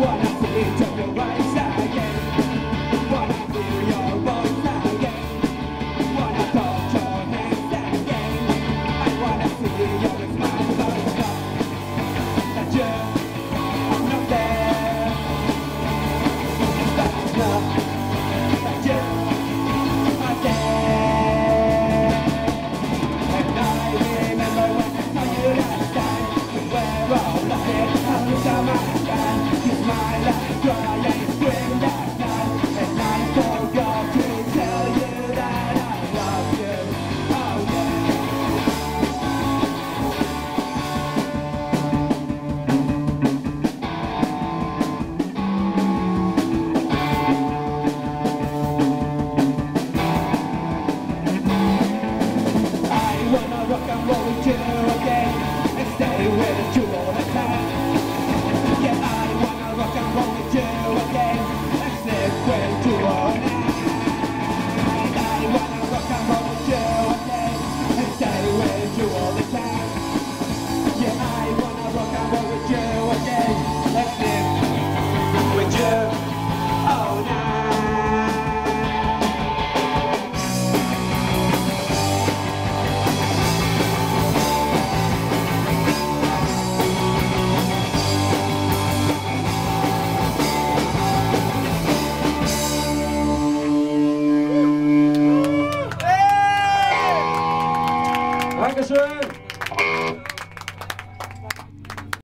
what Mama, 拍个身